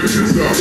Check this stop.